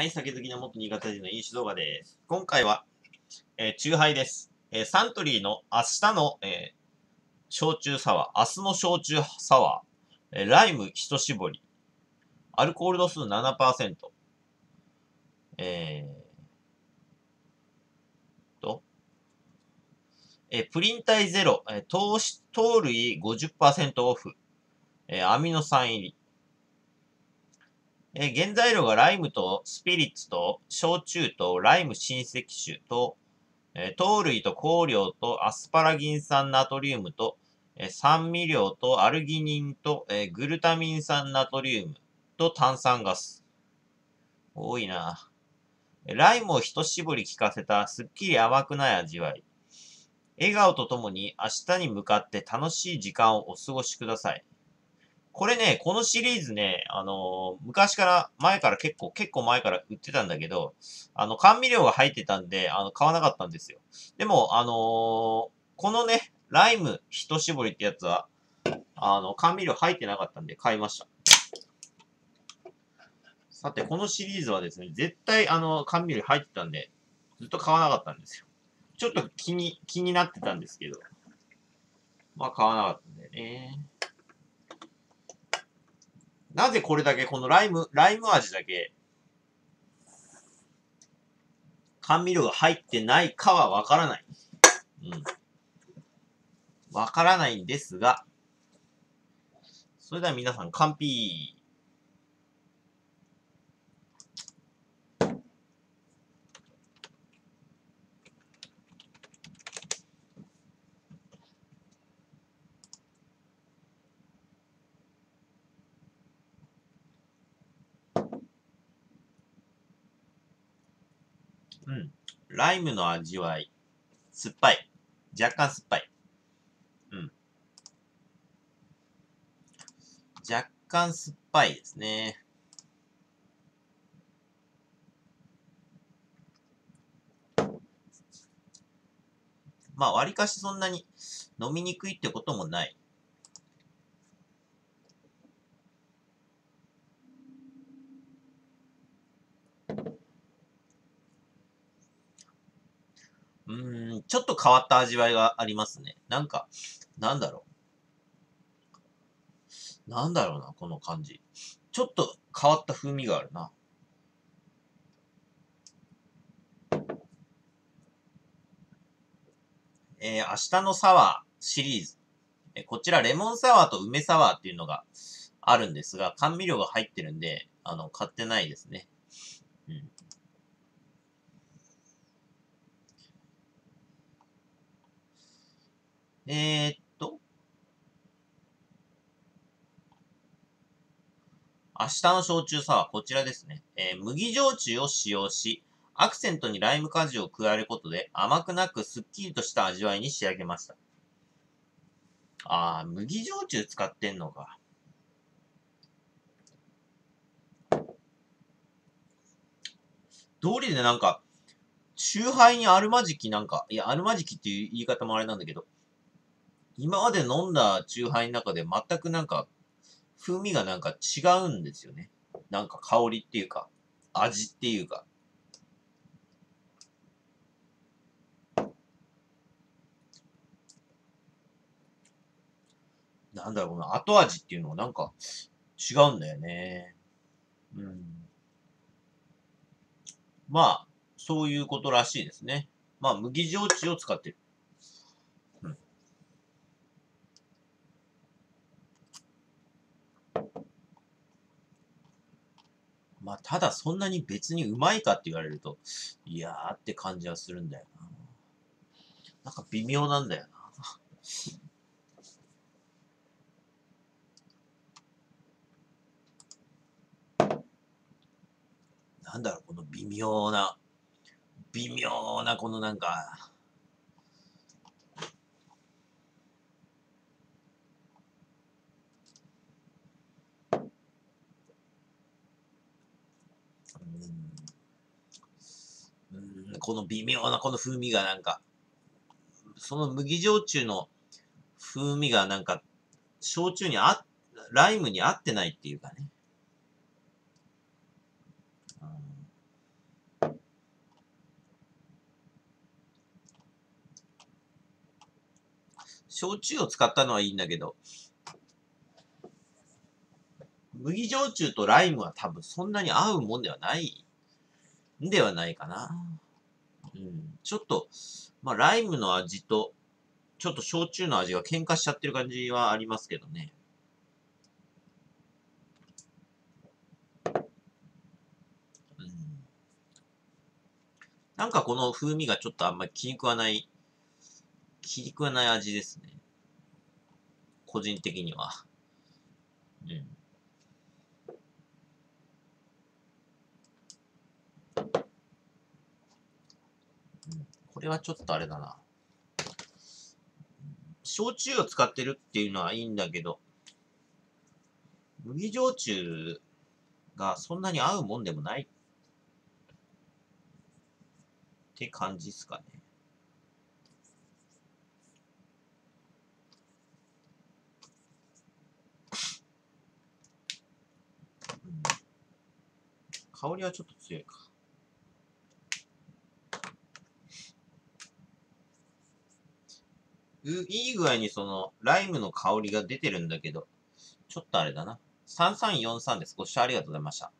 はい、酒好きの元新潟人の飲酒動画です。今回は、えー、チューハイです。えー、サントリーの明日の、えー、焼酎サワー、明日の焼酎サワー、え、ライム一絞り、アルコール度数7%、えー、と、え、プリン体ゼロ、えー、糖糖類50%オフ、え、アミノ酸入り、え、原材料がライムとスピリッツと焼酎とライム新石酒と、え、糖類と香料とアスパラギン酸ナトリウムと、え、酸味料とアルギニンと、え、グルタミン酸ナトリウムと炭酸ガス。多いな。ライムを一絞り効かせたすっきり甘くない味わい。笑顔とともに明日に向かって楽しい時間をお過ごしください。これね、このシリーズね、あのー、昔から、前から結構、結構前から売ってたんだけど、あの、甘味料が入ってたんで、あの、買わなかったんですよ。でも、あのー、このね、ライム一絞りってやつは、あの、甘味料入ってなかったんで買いました。さて、このシリーズはですね、絶対、あの、甘味料入ってたんで、ずっと買わなかったんですよ。ちょっと気に、気になってたんですけど、まあ買わなかったんだよね。なぜこれだけ、このライム、ライム味だけ、甘味料が入ってないかはわからない。うん。わからないんですが、それでは皆さん、完璧。うん。ライムの味わい。酸っぱい。若干酸っぱい。うん。若干酸っぱいですね。まあ、割かしそんなに飲みにくいってこともない。うん、ちょっと変わった味わいがありますね。なんか、なんだろう。なんだろうな、この感じ。ちょっと変わった風味があるな。えー、明日のサワーシリーズ。えー、こちらレモンサワーと梅サワーっていうのがあるんですが、甘味料が入ってるんで、あの、買ってないですね。えー、っと、明日の焼酎サワー、こちらですね。えー、麦焼酎を使用し、アクセントにライム果汁を加えることで甘くなくすっきりとした味わいに仕上げました。あー、麦焼酎使ってんのか。通りでなんか、酎ハイにあるまじきなんか、いや、あるまじきっていう言い方もあれなんだけど、今まで飲んだチューハイの中で全くなんか、風味がなんか違うんですよね。なんか香りっていうか、味っていうか。なんだろうな、後味っていうのはなんか違うんだよね。うん。まあ、そういうことらしいですね。まあ、麦焼酎を使ってる。まあ、ただそんなに別にうまいかって言われると、いやーって感じはするんだよな。なんか微妙なんだよな。なんだろう、この微妙な、微妙なこのなんか、うん、この微妙なこの風味がなんか、その麦焼酎の風味がなんか、焼酎にあ、ライムに合ってないっていうかね。焼酎を使ったのはいいんだけど、麦焼酎とライムは多分そんなに合うもんではないんではないかな。うん。ちょっと、まあ、ライムの味と、ちょっと焼酎の味が喧嘩しちゃってる感じはありますけどね。うん。なんかこの風味がちょっとあんまり気に食わない、気に食わない味ですね。個人的には。うん。これはちょっとあれだな。焼酎を使ってるっていうのはいいんだけど、麦焼酎がそんなに合うもんでもないって感じっすかね。香りはちょっと強いか。いい具合にその、ライムの香りが出てるんだけど、ちょっとあれだな。3343です。ご視聴ありがとうございました。